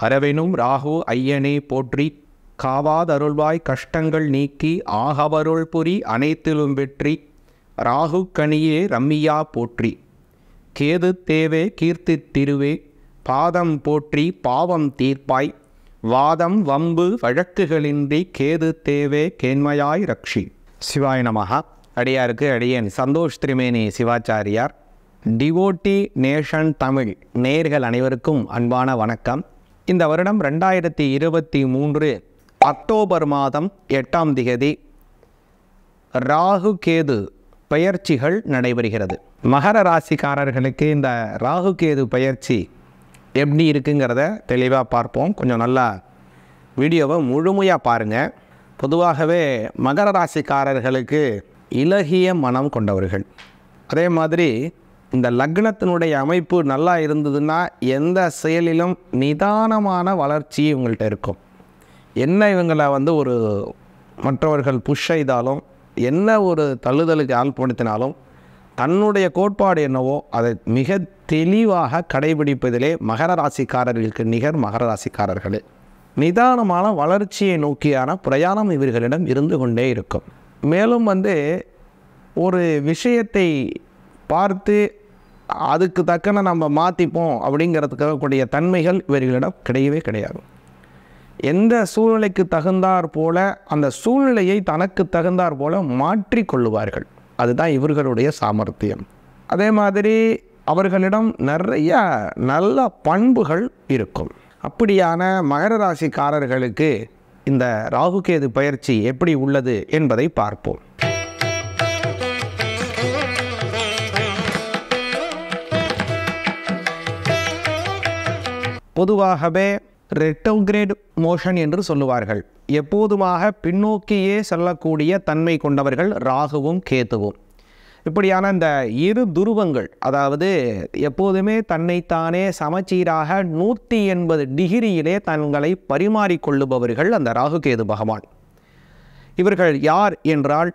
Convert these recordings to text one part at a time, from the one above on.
அரவெனும் ராகு ஐயனே போற்றி காவாதருள்வாய் கஷ்டங்கள் நீக்கி ஆகவருள் புரி அனைத்திலும் வெற்றி ராகு கனியே ரம்மியா போற்றி. கேது தேவே கீர்த்தி திருவே பாதம் போற்றி பாவம் தீர்ப்பாய் வாதம் வம்பு வழக்குகளின்றி கேது தேவே கேண்மையாய் ரக்ஷி. சிவாய நமகா அடியாருக்கு அடியேன். சந்தோஷ் திரிமேனி சிவாச்சாரியார். டிவோட்டி நேஷன் தமிழ் நேர்கள் அனைவருக்கும் அன்பான வணக்கம். இந்த வருடம் ரெண்டாயிரத்தி இருபத்தி மூன்று அக்டோபர் மாதம் எட்டாம் திகதி ராகு கேது பெயர்ச்சிகள் நடைபெறுகிறது. மகர ராசிக்காரர்களுக்கு இந்த ராகு கேது பெயர்ச்சி எப்படி இருக்குங்கிறத தெளிவாக பார்ப்போம். கொஞ்சம் நல்லா வீடியோவை முழுமையாக பாருங்கள் பொதுவாகவே மகர ராசிக்காரர்களுக்கு இலகிய மனம் கொண்டவர்கள். அதே மாதிரி இந்த லக்னத்தினுடைய அமைப்பு நல்லா இருந்ததுன்னா எந்த செயலிலும் நிதானமான வளர்ச்சி இவங்கள்ட்ட இருக்கும். என்ன இவங்களை வந்து ஒரு மற்றவர்கள் புஷ் செய்தாலும் என்ன ஒரு தள்ளுதலுக்கு ஆழ்படுத்தினாலும் தன்னுடைய கோட்பாடு என்னவோ அதை மிக தெளிவாக கடைபிடிப்பதிலே மகர ராசிக்காரர்களுக்கு நிகர் மகர ராசிக்காரர்களே. நிதானமான வளர்ச்சியை நோக்கியான பிரயாணம் இவர்களிடம் இருந்து கொண்டே இருக்கும். மேலும் வந்து ஒரு விஷயத்தை பார்த்து அதுக்கு தக்கன நம்ம மாற்றிப்போம் அப்படிங்கிறதுக்காக கூடிய தன்மைகள் இவர்களிடம் கிடையவே கிடையாது. எந்த சூழ்நிலைக்கு தகுந்தாற் போல அந்த சூழ்நிலையை தனக்கு தகுந்தாற் போல மாற்றிக்கொள்ளுவார்கள் அதுதான் இவர்களுடைய சாமர்த்தியம். அதே மாதிரி அவர்களிடம் நிறைய நல்ல பண்புகள் இருக்கும். அப்படியான மகர ராசிக்காரர்களுக்கு இந்த ராகுகேது பயிற்சி எப்படி உள்ளது என்பதை பார்ப்போம். பொதுவாகவே ரெட்டோகிரேட் மோஷன் என்று சொல்லுவார்கள். எப்போதுமாக பின்னோக்கியே செல்லக்கூடிய தன்மை கொண்டவர்கள் ராகுவும் கேத்துவும் இப்படியான இந்த இரு துருவங்கள் அதாவது எப்போதுமே தன்னைத்தானே சமச்சீராக நூற்றி எண்பது டிகிரியிலே தங்களை பரிமாறிக்கொள்ளுபவர்கள் அந்த ராகுகேது பகவான். இவர்கள் யார் என்றால்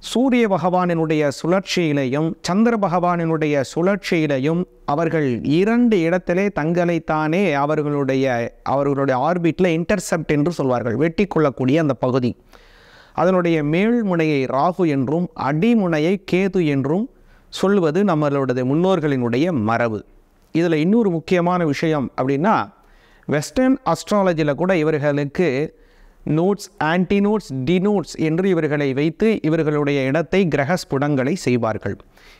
சூரிய பகவானினுடைய சுழற்சியிலையும் சந்திர பகவானினுடைய சுழற்சியிலையும் அவர்கள் இரண்டு இடத்திலே தங்களைத்தானே அவர்களுடைய அவர்களுடைய ஆர்பிட்டில் இன்டர்செப்ட் என்று சொல்வார்கள் வெட்டி கொள்ளக்கூடிய அந்த பகுதி. அதனுடைய மேல்முனையை ராகு என்றும் அடிமுனையை கேது என்றும் சொல்வது நம்மளுடைய முன்னோர்களினுடைய மரபு. இதில் இன்னொரு முக்கியமான விஷயம் அப்படின்னா வெஸ்டர்ன் அஸ்ட்ராலஜியில் கூட இவர்களுக்கு நோட்ஸ் ஆன்டினோட்ஸ் டினோட்ஸ் என்று இவர்களை வைத்து இவர்களுடைய இடத்தை கிரகஸ்புடங்களை செய்வார்கள்.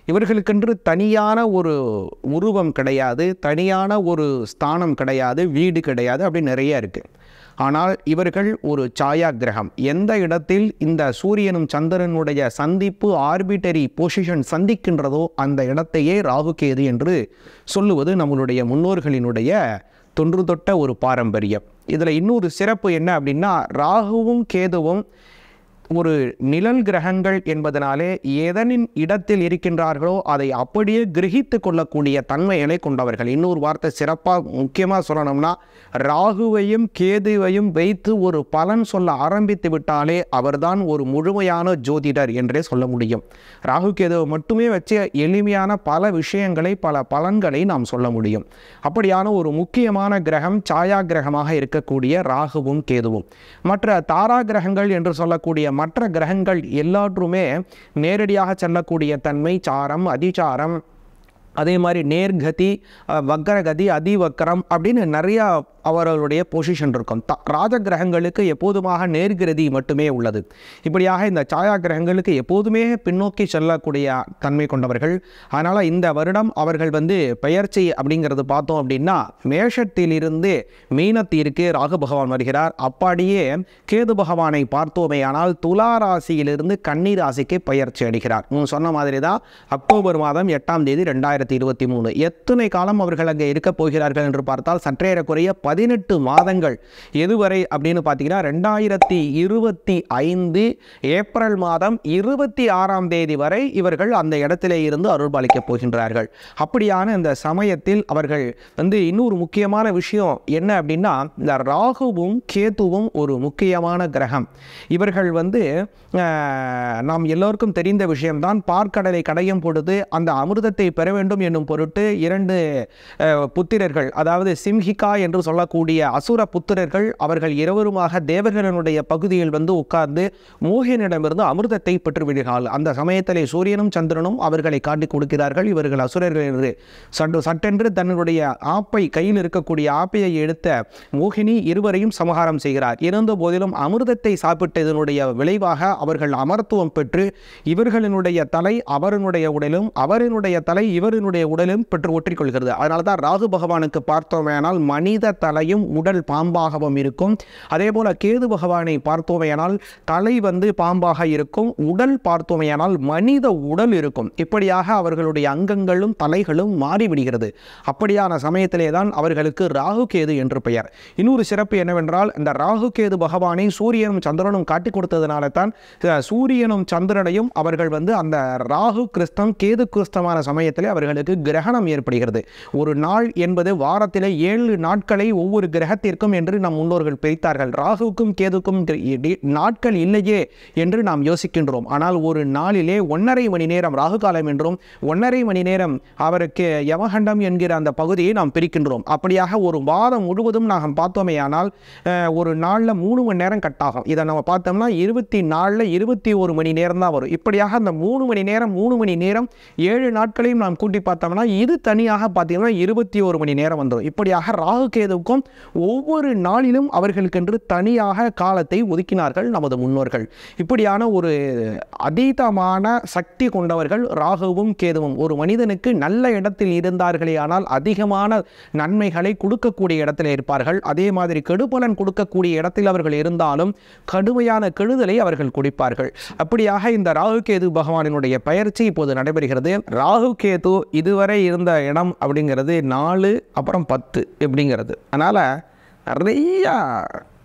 இவர்களுக்கென்று தனியான ஒரு உருவம் கிடையாது தனியான ஒரு ஸ்தானம் கிடையாது வீடு கிடையாது அப்படி நிறைய இருக்குது ஆனால் இவர்கள் ஒரு சாயா கிரகம் எந்த இடத்தில் இந்த சூரியனும் சந்திரனுடைய சந்திப்பு ஆர்பிட்டரி பொசிஷன் சந்திக்கின்றதோ அந்த இடத்தையே ராகுகேது என்று சொல்லுவது நம்மளுடைய முன்னோர்களினுடைய தொன்று தொட்ட ஒரு பாரம்பரியம். இதில் இன்னொரு சிறப்பு என்ன அப்படின்னா ராகுவும் கேதுவும் ஒரு நிழல் கிரகங்கள் என்பதனாலே எதனின் இடத்தில் இருக்கின்றார்களோ அதை அப்படியே கிரகித்து கொள்ளக்கூடிய தன்மைகளை கொண்டவர்கள். இன்னொரு வார்த்தை சிறப்பாக முக்கியமாக சொல்லணும்னா ராகுவையும் கேதுவையும் வைத்து ஒரு பலன் சொல்ல ஆரம்பித்து விட்டாலே அவர்தான் ஒரு முழுமையான ஜோதிடர் என்றே சொல்ல முடியும். ராகு கேதுவை மட்டுமே வச்சு எளிமையான பல விஷயங்களை பல பலன்களை நாம் சொல்ல முடியும். அப்படியான ஒரு முக்கியமான கிரகம் சாயா கிரகமாக இருக்கக்கூடிய ராகுவும் கேதுவும். மற்ற தாரா கிரகங்கள் என்று சொல்லக்கூடிய மற்ற கிரகங்கள் எல்லாற்றுமே நேரடியாக செல்லக்கூடிய தன்மை சாரம் அதிசாரம் அதே மாதிரி நேர்கதி வக்கரகதி அதிவக்கரம் அப்படின்னு நிறையா அவர்களுடைய பொசிஷன் இருக்கும். த ராஜ கிரகங்களுக்கு எப்போதுமாக நேர்கிரதி மட்டுமே உள்ளது. இப்படியாக இந்த சாயா கிரகங்களுக்கு எப்போதுமே பின்னோக்கி செல்லக்கூடிய தன்மை கொண்டவர்கள். அதனால் இந்த வருடம் அவர்கள் வந்து பெயர்ச்சி அப்படிங்கிறது பார்த்தோம் அப்படின்னா மேஷத்திலிருந்து மீனத்திற்கு ராகு பகவான் வருகிறார். அப்படியே கேது பகவானை பார்த்தோமே ஆனால் துலா ராசியிலிருந்து கன்னி ராசிக்கு பெயர்ச்சி அடைகிறார். சொன்ன மாதிரி தான் அக்டோபர் மாதம் எட்டாம் தேதி ரெண்டாயிரத்தி இருபத்தி மூணு. எத்தனை காலம் அவர்கள் அங்கே இருக்க போகிறார்கள் என்று பார்த்தால் சற்றேறக்குறைய பதினெட்டு மாதங்கள். எதுவரை அப்படின்னு பார்த்தீங்கன்னா ரெண்டாயிரத்தி இருபத்தி ஐந்து ஏப்ரல் மாதம் இருபத்தி ஆறாம் தேதி வரை இவர்கள் அந்த இடத்திலே இருந்து அருள்பாலிக்கப் போகின்றார்கள். அப்படியான இந்த சமயத்தில் அவர்கள் வந்து இன்னொரு முக்கியமான விஷயம் என்ன அப்படின்னா இந்த ராகுவும் கேத்துவும் ஒரு முக்கியமான கிரகம். இவர்கள் வந்து நாம் எல்லோருக்கும் தெரிந்த விஷயம்தான் பார்க்கடலை கடையும் பொழுது அந்த அமிர்தத்தை பெற வேண்டும் என்னும் பொருட்டு இரண்டு புத்திரர்கள் அதாவது சிம்ஹிகா என்று சொல்ல சொல்லக்கூடிய அசுர புத்திரர்கள் அவர்கள் இருவருமாக தேவர்களுடைய பகுதியில் வந்து உட்கார்ந்து மோகினிடமிருந்து அமிர்தத்தை பெற்றுவிடுகிறார்கள் அந்த சமயத்திலே சூரியனும் சந்திரனும் அவர்களை காட்டிக் கொடுக்கிறார்கள். இவர்கள் அசுரர்கள் என்று சட்டு சட்டென்று தன்னுடைய ஆப்பை கையில் இருக்கக்கூடிய ஆப்பையை எடுத்த மோகினி இருவரையும் சமகாரம் செய்கிறார். இருந்த போதிலும் அமிர்தத்தை சாப்பிட்டதனுடைய விளைவாக அவர்கள் அமர்த்துவம் பெற்று இவர்களினுடைய தலை அவரனுடைய உடலும் அவரினுடைய தலை இவரினுடைய உடலும் பெற்று ஒற்றிக்கொள்கிறது அதனால தான் ராகு பகவானுக்கு பார்த்தோமேனால் மனித தலையும் உடல் பாம்பாகவும் இருக்கும். அதே போல கேது பகவானை பார்த்தோமையானால் தலை வந்து பாம்பாக இருக்கும் உடல் பார்த்தோமையானால் மனித உடல் இருக்கும். இப்படியாக அவர்களுடைய அங்கங்களும் தலைகளும் மாறிவிடுகிறது. அப்படியான சமயத்திலே தான் அவர்களுக்கு ராகு கேது என்று பெயர். இன்னொரு சிறப்பு என்னவென்றால் இந்த ராகு கேது பகவானை சூரியனும் சந்திரனும் காட்டிக் கொடுத்ததுனால தான் சூரியனும் சந்திரனையும் அவர்கள் வந்து அந்த ராகு கிறிஸ்தம் கேது கிறிஸ்தமான சமயத்திலே அவர்களுக்கு கிரகணம் ஏற்படுகிறது. ஒரு நாள் என்பது வாரத்திலே ஏழு நாட்களை ஒவ்வொரு கிரகத்திற்கும் என்று நம் முன்னோர்கள் பிரித்தார்கள். ராகுக்கும் கேதுக்கும் நாட்கள் இல்லையே என்று நாம் யோசிக்கின்றோம். ஆனால் ஒரு நாளிலே ஒன்றரை மணி நேரம் ராகு காலம் என்றும் ஒன்றரை மணி நேரம் அவருக்கு யமகண்டம் என்கிற அந்த பகுதியை நாம் பிரிக்கின்றோம். அப்படியாக ஒரு வாரம் முழுவதும் நாம் பார்த்தோமே ஆனால் ஒரு நாளில் மூணு மணி நேரம் கட் ஆகும். இதை நம்ம பார்த்தோம்னா இருபத்தி நாலில் இருபத்தி ஒரு மணி நேரம் தான் வரும். இப்படியாக அந்த மூணு மணி நேரம் மூணு மணி நேரம் ஏழு நாட்களையும் நாம் கூட்டி பார்த்தோம்னா இது தனியாக பார்த்தீங்கன்னா இருபத்தி ஒரு மணி நேரம் வந்துடும் இப்படியாக ராகு இருக்கும் ஒவ்வொரு நாளிலும் அவர்களுக்கென்று தனியாக காலத்தை ஒதுக்கினார்கள் நமது முன்னோர்கள். இப்படியான ஒரு அதீதமான சக்தி கொண்டவர்கள் ராகுவும் கேதுவும் ஒரு மனிதனுக்கு நல்ல இடத்தில் இருந்தார்களே ஆனால் அதிகமான நன்மைகளை கொடுக்கக்கூடிய இடத்தில் இருப்பார்கள். அதே மாதிரி கெடுபலன் கொடுக்கக்கூடிய இடத்தில் அவர்கள் இருந்தாலும் கடுமையான கெடுதலை அவர்கள் குடிப்பார்கள். அப்படியாக இந்த ராகு கேது பகவானினுடைய பயிற்சி இப்போது நடைபெறுகிறது. ராகு கேது இதுவரை இருந்த இடம் அப்படிங்கிறது நாலு அப்புறம் பத்து அப்படிங்கிறது அதனால் நிறையா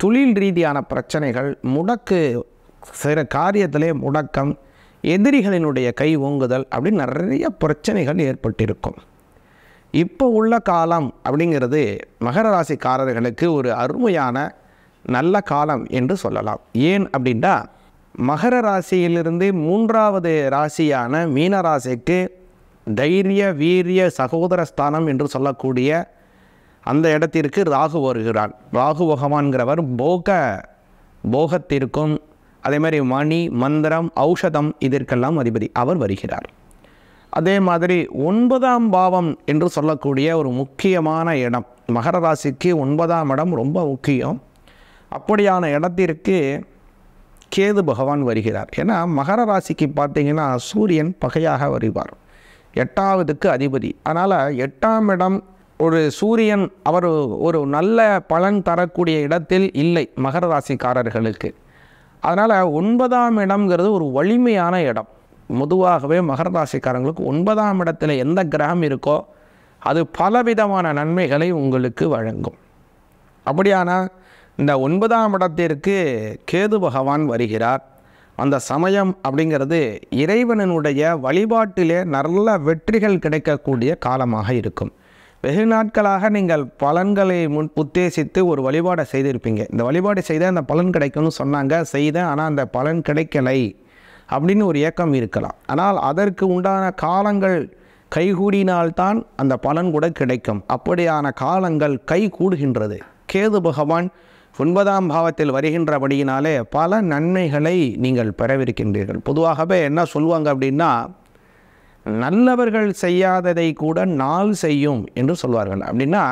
தொழில் ரீதியான பிரச்சனைகள் முடக்கு சில காரியத்திலே முடக்கம் எதிரிகளினுடைய கை ஓங்குதல் அப்படின்னு நிறைய பிரச்சனைகள் ஏற்பட்டிருக்கும். இப்போ உள்ள காலம் அப்படிங்கிறது மகர ராசிக்காரர்களுக்கு ஒரு அருமையான நல்ல காலம் என்று சொல்லலாம். ஏன் அப்படின்னா மகர ராசியிலிருந்து மூன்றாவது ராசியான மீன ராசிக்கு தைரிய வீரிய சகோதர ஸ்தானம் என்று சொல்லக்கூடிய அந்த இடத்திற்கு ராகு வருகிறான். ராகு பகவான்கிறவர் போக போகத்திற்கும் அதே மாதிரி மணி மந்திரம் ஔஷதம் இதற்கெல்லாம் அதிபதி அவர் வருகிறார். அதே மாதிரி ஒன்பதாம் பாவம் என்று சொல்லக்கூடிய ஒரு முக்கியமான இடம். மகர ராசிக்கு ஒன்பதாம் இடம் ரொம்ப முக்கியம். அப்படியான இடத்திற்கு கேது பகவான் வருகிறார். ஏன்னா மகர ராசிக்கு பார்த்தீங்கன்னா சூரியன் பகையாக வருவார். எட்டாவதுக்கு அதிபதி. அதனால் எட்டாம் இடம் ஒரு சூரியன் அவர் ஒரு நல்ல பலன் தரக்கூடிய இடத்தில் இல்லை மகர ராசிக்காரர்களுக்கு. அதனால் ஒன்பதாம் இடம்ங்கிறது ஒரு வலிமையான இடம். பொதுவாகவே மகர ராசிக்காரங்களுக்கு ஒன்பதாம் இடத்துல எந்த கிரகம் இருக்கோ அது பலவிதமான நன்மைகளை உங்களுக்கு வழங்கும். அப்படியானால் இந்த ஒன்பதாம் இடத்திற்கு கேது பகவான் வருகிறார். அந்த சமயம் அப்படிங்கிறது இறைவனனுடைய வழிபாட்டிலே நல்ல வெற்றிகள் கிடைக்கக்கூடிய காலமாக இருக்கும். வெகு நாட்களாக நீங்கள் பலன்களை முன் உத்தேசித்து ஒரு வழிபாடை செய்திருப்பீங்க. இந்த வழிபாடு செய்தால் அந்த பலன் கிடைக்கும்னு சொன்னாங்க செய்தேன் ஆனால் அந்த பலன் கிடைக்கலை அப்படின்னு ஒரு ஏக்கம் இருக்கலாம். ஆனால் அதற்கு உண்டான காலங்கள் கைகூடினால்தான் அந்த பலன் கூட கிடைக்கும். அப்படியான காலங்கள் கை கூடுகின்றது கேது பகவான் ஒன்பதாம் பாவத்தில் வருகின்றபடியினாலே பல நன்மைகளை நீங்கள் பெறவிருக்கின்றீர்கள். பொதுவாகவே என்ன சொல்லுவாங்க அப்படின்னா நல்லவர்கள் செய்யாததை கூட நாள் செய்யும் என்று சொல்வார்கள். அப்படின்னா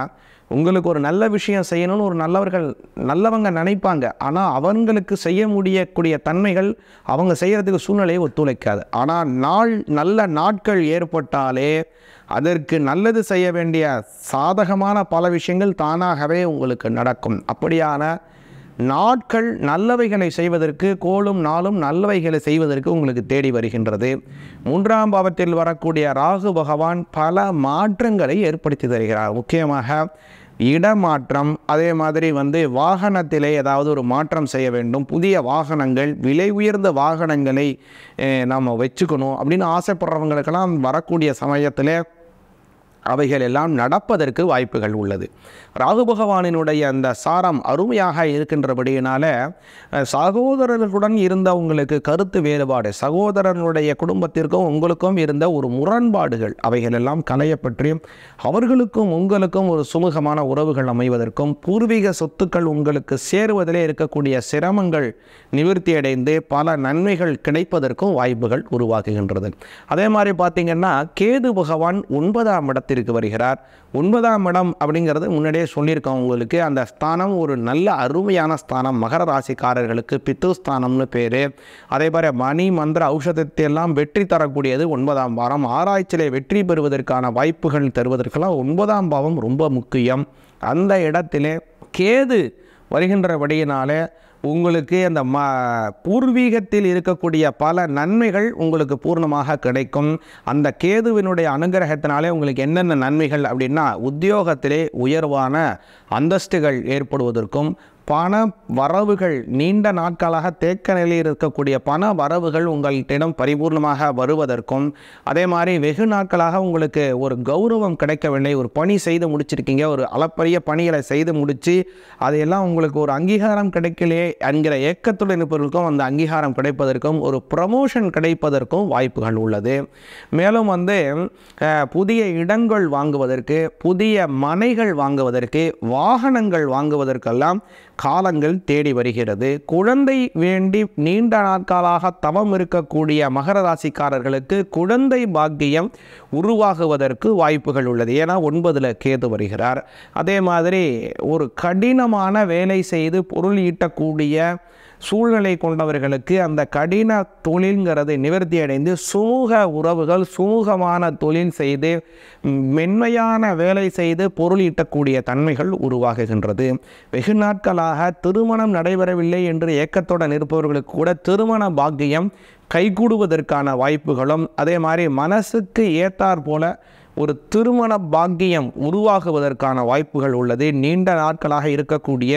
உங்களுக்கு ஒரு நல்ல விஷயம் செய்யணும்னு ஒரு நல்லவர்கள் நல்லவங்க நினைப்பாங்க. ஆனால் அவங்களுக்கு செய்ய முடியக்கூடிய தன்மைகள் அவங்க செய்கிறதுக்கு சூழ்நிலையை ஒத்துழைக்காது. ஆனால் நாள் நல்ல நாட்கள் ஏற்பட்டாலே அதற்கு நல்லது செய்ய வேண்டிய சாதகமான பல விஷயங்கள் தானாகவே உங்களுக்கு நடக்கும். அப்படியான நாட்கள் நல்லவைகளை செய்வதற்கு கோளும் நாளும் நல்லவைகளை செய்வதற்கு உங்களுக்கு தேடி வருகின்றது. மூன்றாம் பாவத்தில் வரக்கூடிய ராகு பகவான் பல மாற்றங்களை ஏற்படுத்தி தருகிறார். முக்கியமாக இடமாற்றம் அதே மாதிரி வந்து வாகனத்திலே ஏதாவது ஒரு மாற்றம் செய்ய வேண்டும். புதிய வாகனங்கள் விலை உயர்ந்த வாகனங்களை நாம் வச்சுக்கணும் அப்படின்னு ஆசைப்படுறவங்களுக்கெல்லாம் வரக்கூடிய சமயத்தில் அவைகள் எல்லாம் நடப்பதற்கு வாய்ப்புகள் உள்ளது. ராகு பகவானினுடைய அந்த சாரம் அருமையாக இருக்கின்றபடியினால சகோதரர்களுடன் இருந்த உங்களுக்கு கருத்து வேறுபாடு சகோதரனுடைய குடும்பத்திற்கும் உங்களுக்கும் இருந்த ஒரு முரண்பாடுகள் அவைகள் எல்லாம் கலையப்பற்றி அவர்களுக்கும் உங்களுக்கும் ஒரு சுமூகமான உறவுகள் அமைவதற்கும் பூர்வீக சொத்துக்கள் உங்களுக்கு சேருவதிலே இருக்கக்கூடிய சிரமங்கள் நிவர்த்தியடைந்து பல நன்மைகள் கிடைப்பதற்கும் வாய்ப்புகள் உருவாகுகின்றது. அதே மாதிரி பார்த்தீங்கன்னா கேது பகவான் ஒன்பதாம் இடத்திற்கு வருகிறார். ஒன்பதாம் இடம் அப்படிங்கிறது முன்னாடியே சொல்லியிருக்கோம் உங்களுக்கு. அந்த ஸ்தானம் ஒரு நல்ல அருமையான ஸ்தானம். மகர ராசிக்காரர்களுக்கு பித்து ஸ்தானம்னு பேர். அதே மாதிரி மணி மந்திர ஔஷதத்தை எல்லாம் வெற்றி தரக்கூடியது ஒன்பதாம் வாரம். ஆராய்ச்சியிலே வெற்றி பெறுவதற்கான வாய்ப்புகள் தருவதற்கெல்லாம் ஒன்பதாம் பாவம் ரொம்ப முக்கியம். அந்த இடத்திலே கேது வருகின்றபடியினாலே உங்களுக்கு அந்த ம பூர்வீகத்தில் இருக்கக்கூடிய பல நன்மைகள் உங்களுக்கு பூர்ணமாக கிடைக்கும். அந்த கேதுவினுடைய அனுகிரகத்தினாலே உங்களுக்கு என்னென்ன நன்மைகள் அப்படின்னா உத்தியோகத்திலே உயர்வான அந்தஸ்துகள் ஏற்படுவதற்கும் பண வரவுகள் நீண்ட நாட்களாக தேக்க நிலையில் இருக்கக்கூடிய பண வரவுகள் உங்களிடம் பரிபூர்ணமாக வருவதற்கும் அதே மாதிரி வெகு நாட்களாக உங்களுக்கு ஒரு கௌரவம் கிடைக்கவில்லை ஒரு பணி செய்து முடிச்சிருக்கீங்க ஒரு அளப்பரிய பணிகளை செய்து முடித்து அதையெல்லாம் உங்களுக்கு ஒரு அங்கீகாரம் கிடைக்கலையே என்கிற ஏக்கத்துடன் இருப்பவர்களுக்கும் அந்த அங்கீகாரம் கிடைப்பதற்கும் ஒரு ப்ரமோஷன் கிடைப்பதற்கும் வாய்ப்புகள் உள்ளது. மேலும் வந்து புதிய இடங்கள் வாங்குவதற்கு புதிய மனைகள் வாங்குவதற்கு வாகனங்கள் வாங்குவதற்கெல்லாம் காலங்கள் தேடி வருகிறது. குழந்தை வேண்டி நீண்ட நாட்களாக தவம் இருக்கக்கூடிய மகர ராசிக்காரர்களுக்கு குழந்தை பாக்கியம் உருவாகுவதற்கு வாய்ப்புகள் உள்ளது. ஏன்னா ஒன்பதில் கேது வருகிறார். அதே மாதிரி ஒரு கடினமான வேலை செய்து பொருள் ஈட்டக்கூடிய சூழ்நிலை கொண்டவர்களுக்கு அந்த கடின தொழில்ங்கிறது நிவர்த்தி அடைந்து சுமூக உறவுகள் சுமூகமான தொழில் செய்து மென்மையான வேலை செய்து பொருள் ஈட்டக்கூடிய தன்மைகள் உருவாகுகின்றது. வெகு நாட்களாக திருமணம் நடைபெறவில்லை என்று ஏக்கத்துடன் இருப்பவர்களுக்கு கூட திருமண பாக்கியம் கைகூடுவதற்கான வாய்ப்புகளும் அதே மாதிரி மனசுக்கு ஏத்தாற் போல ஒரு திருமண பாக்கியம் உருவாகுவதற்கான வாய்ப்புகள் உள்ளது. நீண்ட நாட்களாக இருக்கக்கூடிய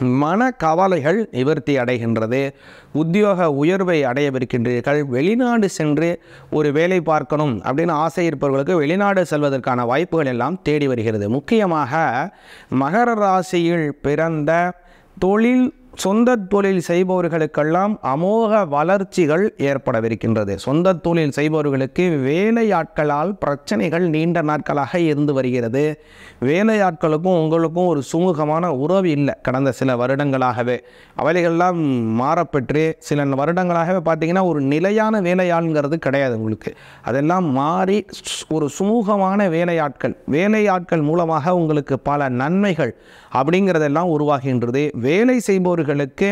மன கவலைகள் நிவர்த்தி அடைகின்றது. உத்தியோக உயர்வை அடையவிருக்கின்றீர்கள். வெளிநாடு சென்று ஒரு வேலை பார்க்கணும் அப்படின்னு ஆசை இருப்பவர்களுக்கு வெளிநாடு செல்வதற்கான வாய்ப்புகள் எல்லாம் தேடி வருகிறது. முக்கியமாக மகர ராசியில் பிறந்த தொழில் சொந்த தொழில் செய்பவர்களுக்கெல்லாம் அமோக வளர்ச்சிகள் ஏற்படவிருக்கின்றது. சொந்த தொழில் செய்பவர்களுக்கு வேலையாட்களால் பிரச்சனைகள் நீண்ட நாட்களாக இருந்து வருகிறது. வேலையாட்களுக்கும் உங்களுக்கும் ஒரு சுமூகமான உறவு இல்லை. கடந்த சில வருடங்களாகவே அவைகள்லாம் மாறப்பெற்று சில வருடங்களாகவே பார்த்தீங்கன்னா ஒரு நிலையான வேலையாளுங்கிறது கிடையாது உங்களுக்கு. அதெல்லாம் மாறி ஒரு சுமூகமான வேலையாட்கள் வேலையாட்கள் மூலமாக உங்களுக்கு பல நன்மைகள் அப்படிங்கிறதெல்லாம் உருவாகின்றது. வேலை செய்பவர்களுக்கு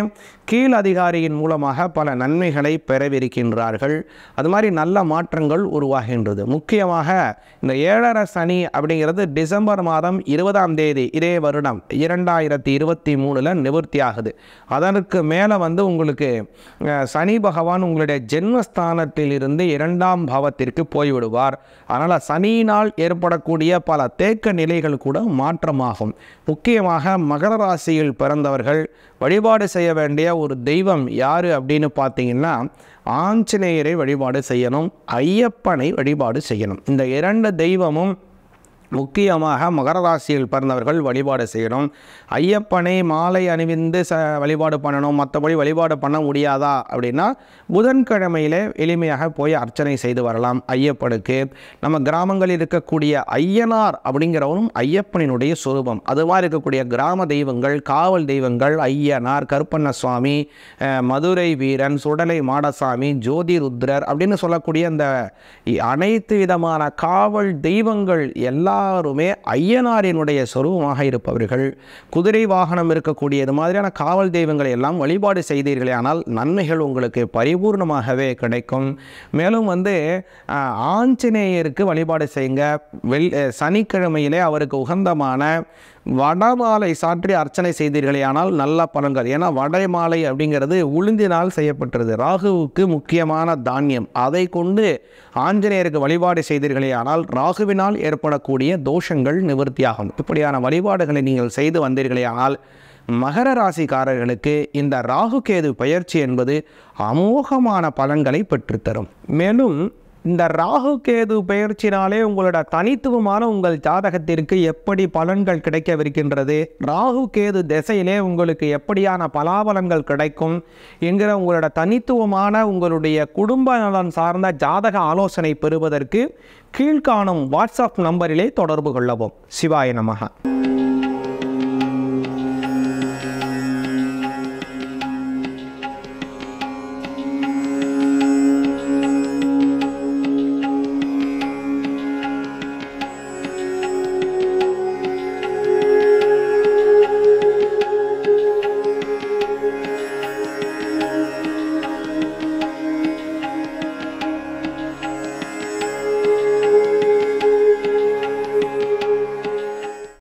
கீழ் அதிகாரியின் மூலமாக பல நன்மைகளை பெறவிருக்கின்றார்கள். அது மாதிரி நல்ல மாற்றங்கள் உருவாகின்றது. முக்கியமாக இந்த ஏழரை சனி அப்படிங்கிறது டிசம்பர் மாதம் இருபதாம் தேதி இதே வருடம் இரண்டாயிரத்தி இருபத்தி மூணில் நிவர்த்தி ஆகுது அதற்கு மேலே வந்து உங்களுக்கு சனி பகவான் உங்களுடைய ஜென்மஸ்தானத்தில் இருந்து இரண்டாம் பாவத்திற்கு போய்விடுவார். அதனால் சனியினால் ஏற்படக்கூடிய பல தேக்க நிலைகள் கூட மாற்றமாகும். முக்கியமாக மகர ராசியில் பிறந்தவர்கள் வழிபாடு செய்ய வேண்டிய ஒரு தெய்வம் யார் அப்படின்னு பார்த்தீங்கன்னா ஆஞ்சநேயரை வழிபாடு செய்யணும் ஐயப்பனை வழிபாடு செய்யணும். இந்த இரண்டு தெய்வமும் முக்கியமாக மகர ராசியில் பிறந்தவர்கள் வழிபாடு செய்யணும். ஐயப்பனை மாலை அணிவிந்து ச வழிபாடு பண்ணணும். மற்றபடி வழிபாடு பண்ண முடியாதா? அப்படின்னா புதன்கிழமையிலே எளிமையாக போய் அர்ச்சனை செய்து வரலாம். ஐயப்பனுக்கு நம்ம கிராமங்களில் இருக்கக்கூடிய ஐயனார் அப்படிங்கிறவரும் ஐயப்பனினுடைய சுரூபம். அதுவாக இருக்கக்கூடிய கிராம தெய்வங்கள் காவல் தெய்வங்கள் ஐயனார் கருப்பண்ண சுவாமி மதுரை வீரன் சுடலை மாடசாமி ஜோதி ருத்ரர் அப்படின்னு சொல்லக்கூடிய அந்த இ- அனைத்து விதமான காவல் தெய்வங்கள் எல்லா எல்லாருமே ஐயனாரினுடைய சொரூபமாக இருப்பவர்கள். குதிரை வாகனம் இருக்கக்கூடிய இது மாதிரியான காவல் தெய்வங்களை எல்லாம் வழிபாடு செய்தீர்களே ஆனால் நன்மைகள் உங்களுக்கு பரிபூர்ணமாகவே கிடைக்கும். மேலும் வந்து ஆஞ்சநேயருக்கு வழிபாடு செய்யுங்க. வெள் சனிக்கிழமையிலே அவருக்கு உகந்தமான வடமாலை சாற்றி அர்ச்சனை செய்தீர்களே ஆனால் நல்ல பலன்கள். ஏன்னா வடமாலை அப்படிங்கிறது உளுந்தினால் செய்யப்பட்டது. ராகுவுக்கு முக்கியமான தானியம். அதை கொண்டு ஆஞ்சநேயருக்கு வழிபாடு செய்தீர்களே ஆனால் ராகுவினால் ஏற்படக்கூடிய தோஷங்கள் நிவர்த்தியாகும். இப்படியான வழிபாடுகளை நீங்கள் செய்து வந்தீர்களே ஆனால் மகர ராசிக்காரர்களுக்கு இந்த ராகு கேது பயிற்சி என்பது அமோகமான பலன்களை பெற்றுத்தரும். மேலும் இந்த ராகு கேது பெயர்ச்சினாலே உங்களோட தனித்துவமான உங்கள் ஜாதகத்திற்கு எப்படி பலன்கள் கிடைக்கவிருக்கின்றது? ராகு கேது திசையிலே உங்களுக்கு எப்படியான பலாபலன்கள் கிடைக்கும்? என்கிற உங்களோட தனித்துவமான உங்களுடைய குடும்ப நலன் சார்ந்த ஜாதக ஆலோசனை பெறுவதற்கு கீழ்காணும் வாட்ஸ்அப் நம்பரிலே தொடர்பு கொள்ளவும். சிவாய நமகா.